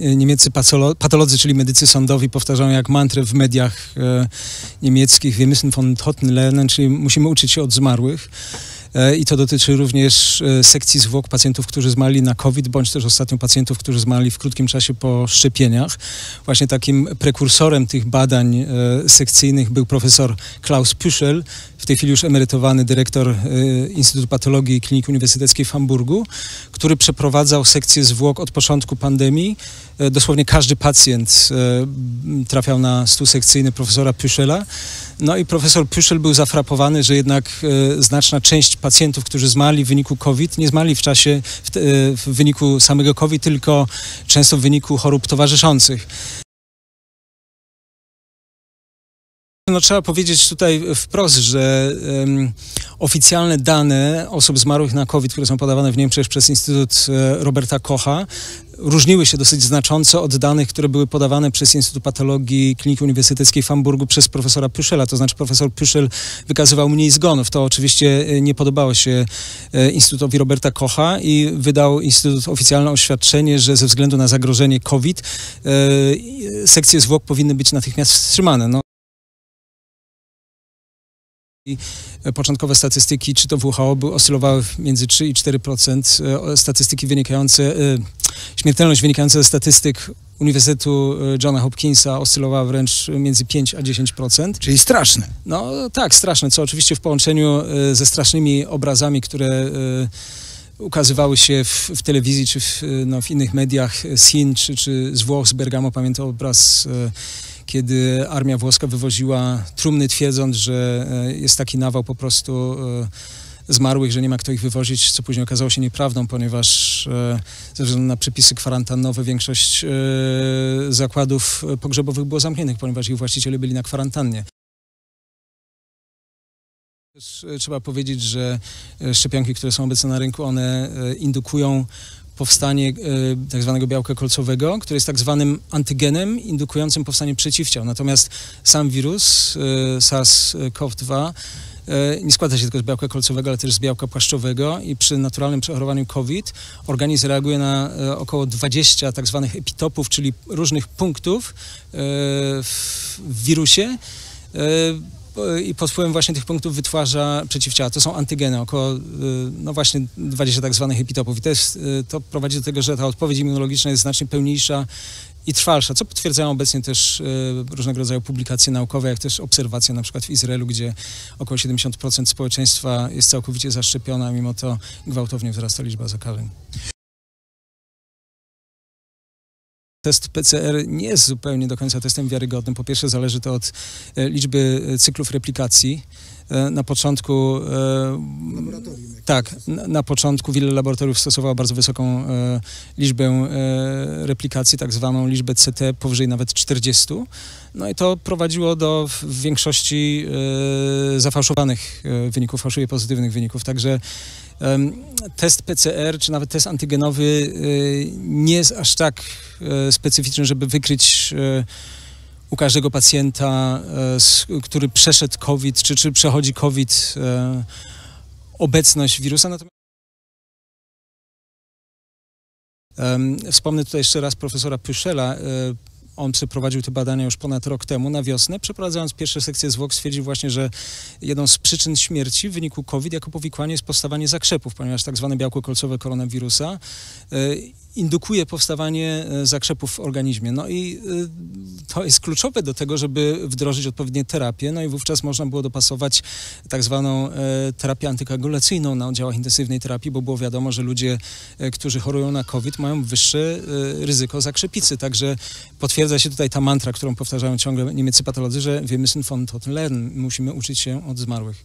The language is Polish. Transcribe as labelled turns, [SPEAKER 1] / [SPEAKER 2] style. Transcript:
[SPEAKER 1] niemieccy patolo- patolodzy, czyli medycy sądowi powtarzają jak mantrę w mediach e, niemieckich wir müssen von Toten lernen, czyli musimy uczyć się od zmarłych. E, I to dotyczy również e, sekcji zwłok pacjentów, którzy zmarli na COVID, bądź też ostatnio pacjentów, którzy zmarli w krótkim czasie po szczepieniach. Właśnie takim prekursorem tych badań sekcyjnych był profesor Klaus Püschel, w tej chwili już emerytowany dyrektor Instytutu Patologii Kliniki Uniwersyteckiej w Hamburgu, który przeprowadzał sekcję zwłok od początku pandemii. E, Dosłownie każdy pacjent e, trafiał na stół sekcyjny profesora Püschela. No i profesor Püschel był zafrapowany, że jednak e, znaczna część pacjentów, którzy zmarli w wyniku COVID, nie zmarli w czasie, w, w wyniku samego COVID, tylko często w wyniku chorób towarzyszących. No, trzeba powiedzieć tutaj wprost, że em, oficjalne dane osób zmarłych na COVID, które są podawane w Niemczech przez Instytut e, Roberta Kocha, różniły się dosyć znacząco od danych, które były podawane przez Instytut Patologii Kliniki Uniwersyteckiej w Hamburgu przez profesora Püschela. To znaczy profesor Püschel wykazywał mniej zgonów. To oczywiście e, nie podobało się e, Instytutowi Roberta Kocha i wydał Instytut oficjalne oświadczenie, że ze względu na zagrożenie COVID sekcje zwłok powinny być natychmiast wstrzymane. No, i początkowe statystyki, czy to WHO, by oscylowały między 3 i 4%. e, Statystyki wynikające, e, śmiertelność wynikająca ze statystyk Uniwersytetu e, Johna Hopkinsa oscylowała wręcz między 5 a 10%.
[SPEAKER 2] Czyli straszne.
[SPEAKER 1] No tak, straszne, co oczywiście w połączeniu ze strasznymi obrazami, które ukazywały się w, w telewizji czy w, no, w innych mediach z Chin czy, czy z Włoch, z Bergamo. Pamiętam obraz, kiedy armia włoska wywoziła trumny, twierdząc, że e, jest taki nawał po prostu e, zmarłych, że nie ma kto ich wywozić, co później okazało się nieprawdą, ponieważ e, ze względu na przepisy kwarantannowe większość zakładów pogrzebowych było zamkniętych, ponieważ ich właściciele byli na kwarantannie. Trzeba powiedzieć, że szczepionki, które są obecne na rynku, one indukują powstanie e, tak zwanego białka kolcowego, które jest tak zwanym antygenem indukującym powstanie przeciwciał. Natomiast sam wirus e, SARS-CoV-2 e, nie składa się tylko z białka kolcowego, ale też z białka płaszczowego i przy naturalnym przechorowaniu COVID organizm reaguje na około 20 tak zwanych epitopów, czyli różnych punktów w wirusie. Po- i pod wpływem właśnie tych punktów wytwarza przeciwciała. To są antygeny, około y, no właśnie 20 tak zwanych epitopów. I to, jest, y, to prowadzi do tego, że ta odpowiedź immunologiczna jest znacznie pełniejsza i trwalsza, co potwierdzają obecnie też y, różnego rodzaju publikacje naukowe, jak też obserwacje na przykład w Izraelu, gdzie około 70% społeczeństwa jest całkowicie zaszczepiona, mimo to gwałtownie wzrasta liczba zakażeń. Test PCR nie jest zupełnie do końca testem wiarygodnym. Po pierwsze, zależy to od e, liczby e, cyklów replikacji. E, Na początku.
[SPEAKER 2] Laboratorium.
[SPEAKER 1] Tak, na, początku wiele laboratoriów stosowało bardzo wysoką liczbę replikacji, tak zwaną liczbę CT powyżej nawet 40. No i to prowadziło do w, większości zafałszowanych wyników, fałszywie pozytywnych wyników. Także test PCR czy nawet test antygenowy e, nie jest aż tak e, specyficzny, żeby wykryć e, u każdego pacjenta, e, który przeszedł COVID, czy, czy przechodzi COVID, obecność wirusa. Natomiast Wspomnę tutaj jeszcze raz profesora Pyszela. On przeprowadził te badania już ponad rok temu, na wiosnę. Przeprowadzając pierwsze sekcje zwłok, stwierdził właśnie, że jedną z przyczyn śmierci w wyniku COVID jako powikłanie jest powstawanie zakrzepów, ponieważ tak zwane białko kolcowe koronawirusa e, indukuje powstawanie e, zakrzepów w organizmie. No i e, to jest kluczowe do tego, żeby wdrożyć odpowiednie terapie, no i wówczas można było dopasować tak zwaną e, terapię antykoagulacyjną na oddziałach intensywnej terapii, bo było wiadomo, że ludzie, którzy chorują na COVID mają wyższe ryzyko zakrzepicy, także potwierdza się tutaj ta mantra, którą powtarzają ciągle niemieccy patolodzy, że wir müssen von Toten lernen, musimy uczyć się od zmarłych.